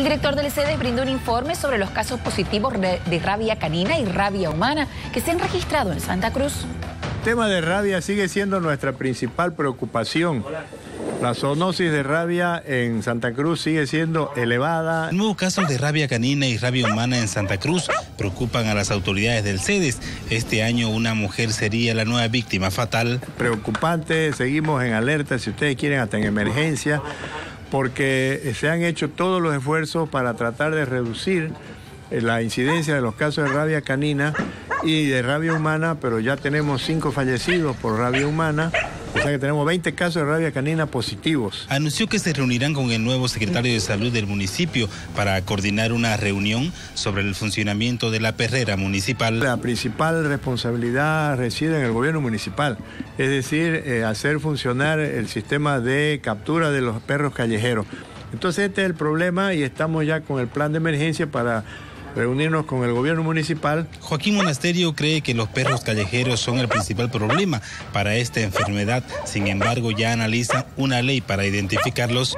El director del CEDES brindó un informe sobre los casos positivos de rabia canina y rabia humana que se han registrado en Santa Cruz. El tema de rabia sigue siendo nuestra principal preocupación. La zoonosis de rabia en Santa Cruz sigue siendo elevada. Nuevos casos de rabia canina y rabia humana en Santa Cruz preocupan a las autoridades del CEDES. Este año una mujer sería la nueva víctima fatal. Preocupante, seguimos en alerta, si ustedes quieren, hasta en emergencia, porque se han hecho todos los esfuerzos para tratar de reducir la incidencia de los casos de rabia canina y de rabia humana, pero ya tenemos cinco fallecidos por rabia humana o sea que tenemos 20 casos de rabia canina positivos. Anunció que se reunirán con el nuevo secretario de salud del municipio para coordinar una reunión sobre el funcionamiento de la perrera municipal. La principal responsabilidad reside en el gobierno municipal, es decir, eh, hacer funcionar el sistema de captura de los perros callejeros. Entonces este es el problema y estamos ya con el plan de emergencia para reunirnos con el gobierno municipal. Joaquín Monasterio cree que los perros callejeros son el principal problema para esta enfermedad, sin embargo ya analiza una ley para identificarlos.